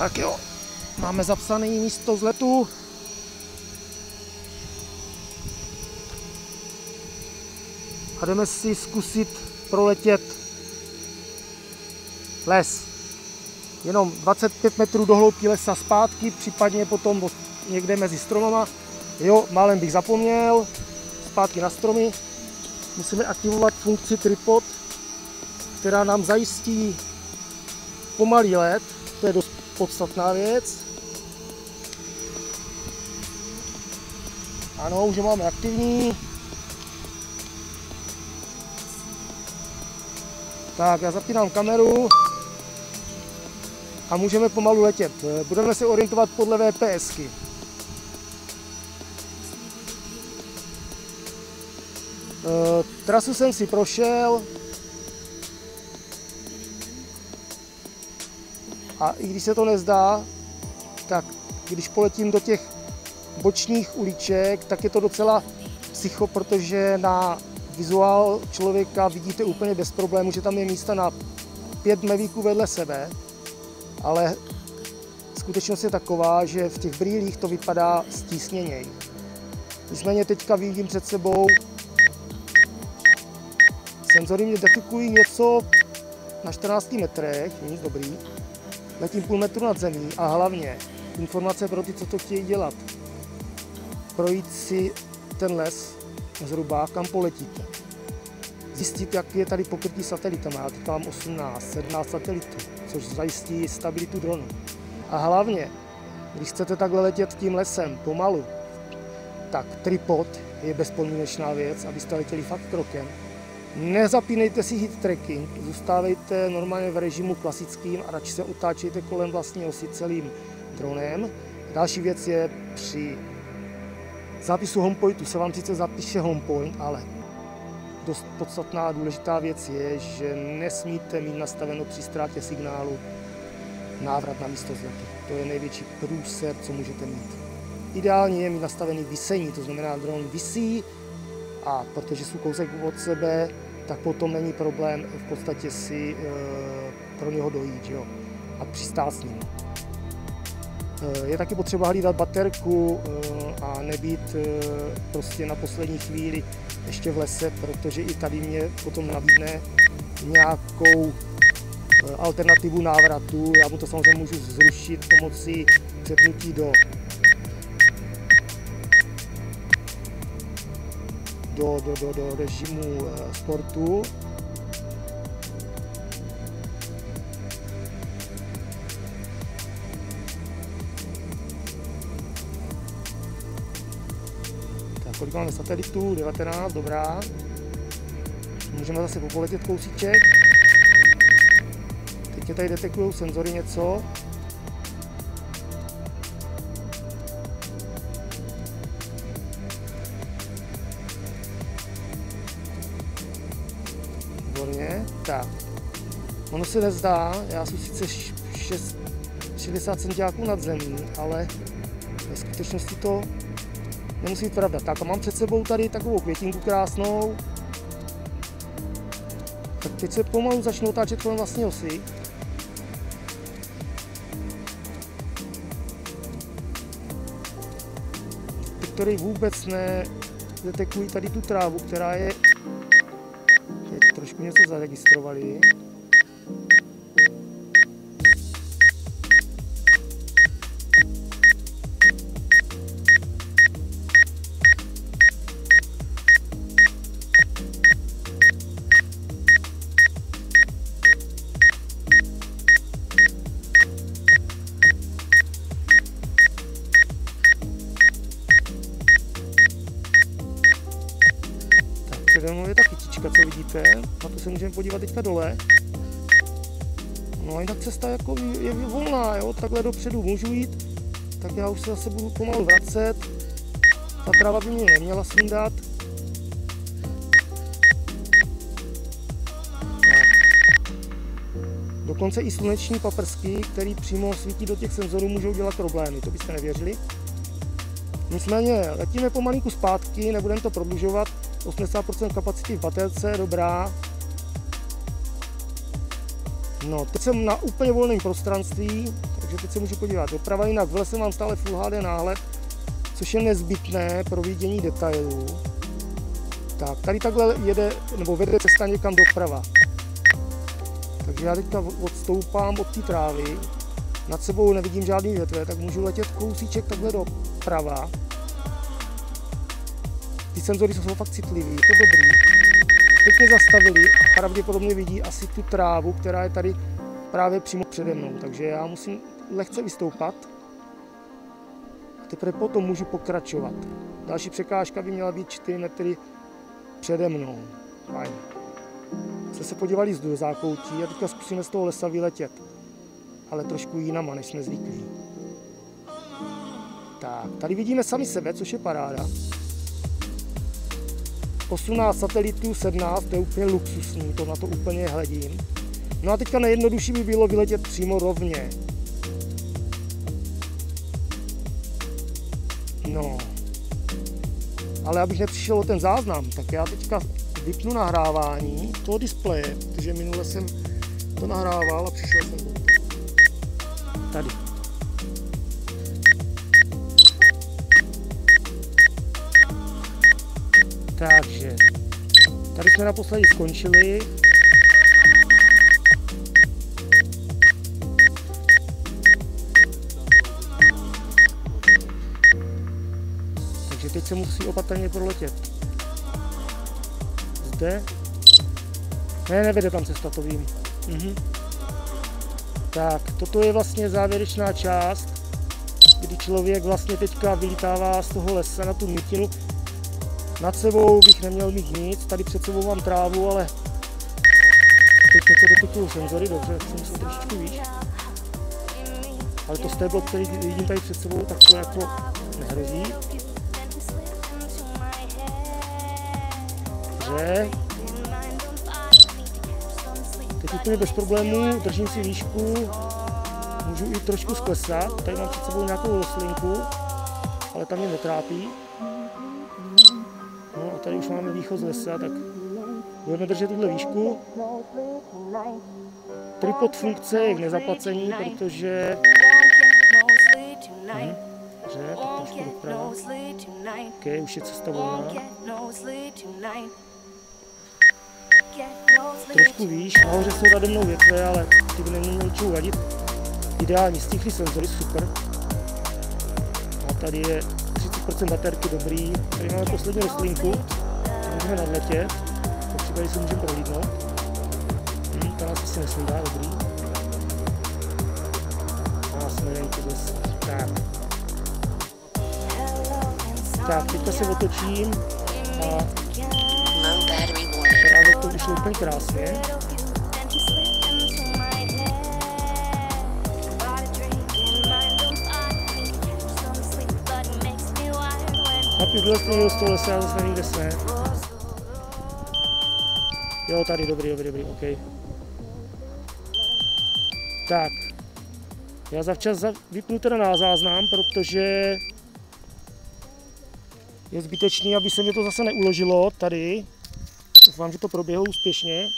Tak jo, máme zapsané místo vzletu. A jdeme si zkusit proletět les. Jenom 25 metrů do hloubky lesa zpátky, případně potom někde mezi stromama. Jo, málem bych zapomněl, zpátky na stromy. Musíme aktivovat funkci tripod, která nám zajistí pomalý let, to je dost podstatná věc. Ano, už máme aktivní. Tak, já zapínám kameru a můžeme pomalu letět. Budeme se orientovat podle VPSky. Eh, trasu jsem si prošel a i když se to nezdá, tak když poletím do těch bočních uliček, tak je to docela psycho, protože na vizuál člověka vidíte úplně bez problému, že tam je místa na pět mevíků vedle sebe, ale skutečnost je taková, že v těch brýlích to vypadá stísněněji. Nicméně teďka vidím před sebou senzory mě detekují něco na 14 metrech, nic dobrý, letím půl metru nad zemí a hlavně informace pro ty, co to chtějí dělat. Projít si ten les zhruba, kam poletíte. Zjistit, jak je tady pokrytí satelitama. Já teď mám 18, 17 satelitů, což zajistí stabilitu dronu. A hlavně, když chcete takhle letět tím lesem pomalu, tak tripod je bezpodmínečná věc, abyste letěli fakt krokem. Nezapínejte si hit tracking, zůstávejte normálně v režimu klasickým a radši se otáčejte kolem vlastní osy celým dronem. Další věc je při zápisu homepointu se vám sice zapíše homepoint, ale dost podstatná a důležitá věc je, že nesmíte mít nastaveno při ztrátě signálu návrat na místo vzletu. To je největší průser, co můžete mít. Ideálně je mít nastavený vysení, to znamená dron visí a protože jsou kousek od sebe, tak potom není problém v podstatě si e, pro něho dojít jo? a přistát s ním. E, je taky potřeba hlídat baterku e, a nebýt prostě na poslední chvíli ještě v lese, protože i tady mě potom nabídne nějakou alternativu návratu. Já mu to samozřejmě můžu zrušit pomocí přepnutí do do, do, do, do režimu eh, sportu. Tak kolik máme satelitů? 19, dobrá. Můžeme zase popoletět kousíček. Teď mě tady detekují senzory něco. Výborně, tak. Ono se nezdá, já jsem sice 6, 60 cm nad zemí, ale ve skutečnosti to nemusí být pravda. Tak a mám před sebou tady takovou květinku krásnou. Tak teď se pomalu začnu otáčet kolem vlastní osy. Ty, který vůbec nedetekují tady tu trávu, která je trošku něco je ta kytička, co vidíte. Na to se můžeme podívat teďka dole. No a jinak cesta jako je volná, jo? takhle dopředu můžu jít, tak já už se zase budu pomalu vracet. Ta tráva by mě neměla sundat. Dokonce i sluneční paprsky, které přímo svítí do těch senzorů, můžou dělat problémy, to byste nevěřili. Nicméně letíme pomalinku zpátky, nebudeme to prodlužovat, 80% kapacity v baterce, dobrá. No, teď jsem na úplně volném prostranství, Takže teď se můžu podívat doprava, jinak v lese mám stále Full HD náhled, což je nezbytné pro vidění detailů. Tak, tady takhle jede, nebo vede cesta někam doprava. Takže já teďka odstoupám od té trávy, nad sebou nevidím žádný větve, tak můžu letět kousíček takhle doprava. Ty senzory jsou fakt citlivý, je to dobrý. Teď mě zastavili a pravděpodobně vidí asi tu trávu, která je tady právě přímo přede mnou. Takže já musím lehce vystoupat a teprve potom můžu pokračovat. Další překážka by měla být 4 metry přede mnou. Fajn. Jsme se podívali z zákoutí a teďka zkusíme z toho lesa vyletět. Ale trošku jinama, než jsme zvyklí. Tak, tady vidíme sami sebe, což je paráda. 18 satelitů, 17, to je úplně luxusní, to na to úplně hledím. No a teďka nejjednodušší by bylo vyletět přímo rovně. No. Ale abych nepřišel o ten záznam, tak já teďka vypnu nahrávání toho displeje, protože minule jsem to nahrával a přišel jsem Tady. Takže, tady jsme naposledy skončili. Takže teď se musí opatrně proletět. Zde. Ne, nevede tam cesta, to vím. Mhm. Tak, toto je vlastně závěrečná část, kdy člověk vlastně teďka vylítává z toho lesa na tu mytinu. Nad sebou bych neměl mít nic, tady před sebou mám trávu, ale teď něco detekují senzory, dobře, jsem se trošičku výš. Ale to stéblo, který vidím tady před sebou, tak to jako nehrozí. Dobře. Teď úplně bez problémů, držím si výšku, můžu i trošku sklesat, tady mám před sebou nějakou roslinku, ale tam mě netrápí. Tady už máme východ z lesa, tak budeme držet tuhle výšku. Tripod funkce je k nezaplacení, protože... Hm, dobře, tak trošku už je cesta volná. Trošku výš, nahoře jsou nade mnou větve, ale ty by neměly ničeho vadit. Ideální stichlý senzory, super. A tady je 30% baterky dobrý. Tady máme poslední rostlinku, můžeme nadletět. Po případě si můžeme prohlídnout. Hm, to nás asi nesundá, dobrý. A jsme venku zase. Tak. Tak, teďka se otočím a právě to vyšlo úplně krásně. A ty z toho lesa, já zase nevím, kde jsme. Jo, tady, dobrý, dobrý, dobrý, OK. Tak. Já zavčas vypnu teda na záznam, protože je zbytečný, aby se mi to zase neuložilo tady. Doufám, že to proběhlo úspěšně.